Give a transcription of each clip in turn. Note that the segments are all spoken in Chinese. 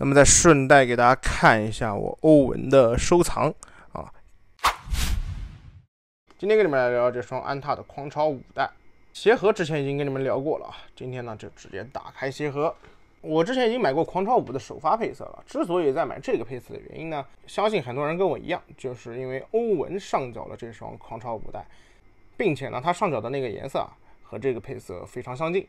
那么再顺带给大家看一下我欧文的收藏啊。今天跟你们来聊聊这双安踏的狂潮五代鞋盒，之前已经跟你们聊过了啊。今天呢就直接打开鞋盒。我之前已经买过狂潮五的首发配色了。之所以在买这个配色的原因呢，相信很多人跟我一样，就是因为欧文上脚了这双狂潮五代，并且呢它上脚的那个颜色啊和这个配色非常相近。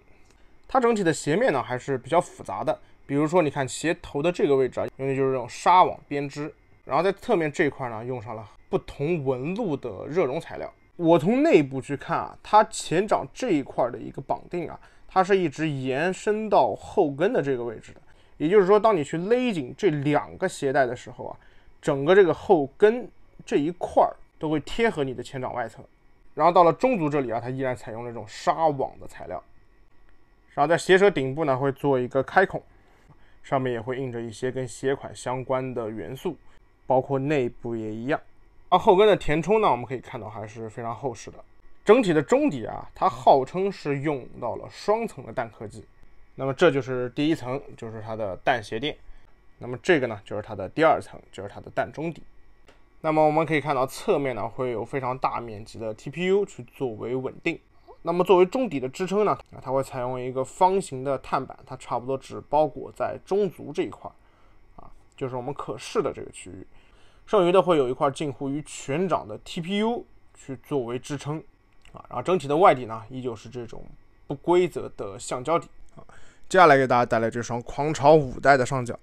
它整体的鞋面呢还是比较复杂的。比如说，你看鞋头的这个位置啊，用的就是这种纱网编织，然后在侧面这块呢，用上了不同纹路的热熔材料。我从内部去看啊，它前掌这一块的一个绑定啊，它是一直延伸到后跟的这个位置的。也就是说，当你去勒紧这两个鞋带的时候啊，整个这个后跟这一块都会贴合你的前掌外侧。然后到了中足这里啊，它依然采用了这种纱网的材料。然后在鞋舌顶部呢，会做一个开孔。上面也会印着一些跟鞋款相关的元素，包括内部也一样。而后跟的填充呢，我们可以看到还是非常厚实的。整体的中底啊，它号称是用到了双层的氮科技。那么这就是第一层，就是它的氮鞋垫。那么这个呢，就是它的第二层，就是它的氮中底。那么我们可以看到侧面呢，会有非常大面积的 TPU 去作为稳定。那么作为中底的支撑呢，它会采用一个方形的碳板，它差不多只包裹在中足这一块，啊，就是我们可视的这个区域，剩余的会有一块近乎于全掌的 TPU 去作为支撑，啊，然后整体的外底呢，依旧是这种不规则的橡胶底，啊，接下来给大家带来这双狂潮五代的上脚，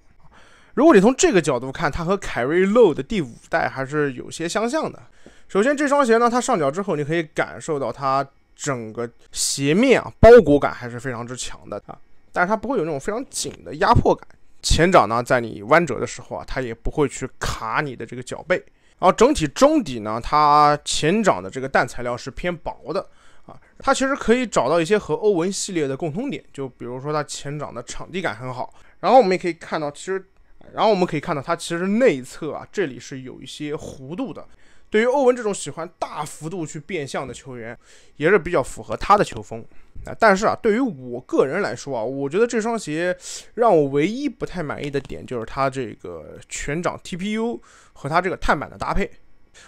如果你从这个角度看，它和凯瑞 Low 的第五代还是有些相像的。首先这双鞋呢，它上脚之后，你可以感受到它。整个鞋面啊，包裹感还是非常之强的啊，但是它不会有那种非常紧的压迫感。前掌呢，在你弯折的时候啊，它也不会去卡你的这个脚背。然后整体中底呢，它前掌的这个弹材料是偏薄的啊，它其实可以找到一些和欧文系列的共通点，就比如说它前掌的场地感很好。然后我们也可以看到，其实，然后我们可以看到它其实内侧啊，这里是有一些弧度的。对于欧文这种喜欢大幅度去变向的球员，也是比较符合他的球风啊。但是啊，对于我个人来说啊，我觉得这双鞋让我唯一不太满意的点就是它这个全掌 TPU 和它这个碳板的搭配。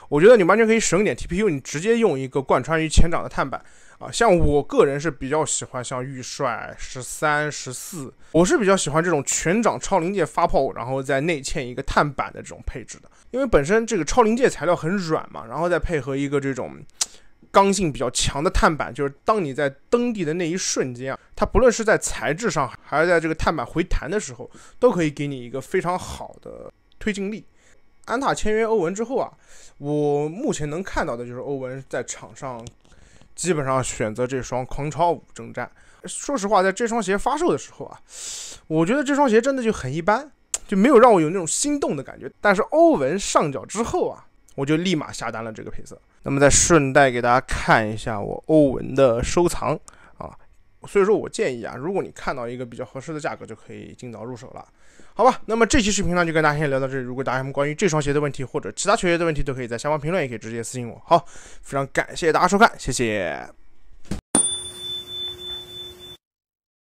我觉得你完全可以省点 TPU，你直接用一个贯穿于前掌的碳板。啊，像我个人是比较喜欢像预帅十三、十四，我是比较喜欢这种全掌超临界发泡，然后再内嵌一个碳板的这种配置的。因为本身这个超临界材料很软嘛，然后再配合一个这种刚性比较强的碳板，就是当你在蹬地的那一瞬间啊，它不论是在材质上，还是在这个碳板回弹的时候，都可以给你一个非常好的推进力。安踏签约欧文之后啊，我目前能看到的就是欧文在场上。基本上选择这双狂潮五征战。说实话，在这双鞋发售的时候啊，我觉得这双鞋真的就很一般，就没有让我有那种心动的感觉。但是欧文上脚之后啊，我就立马下单了这个配色。那么再顺带给大家看一下我欧文的收藏，所以说我建议啊，如果你看到一个比较合适的价格，就可以尽早入手了。好吧，那么这期视频呢就跟大家先聊到这里。如果大家有什么关于这双鞋的问题或者其他球鞋的问题，都可以在下方评论，也可以直接私信我。好，非常感谢大家收看，谢谢。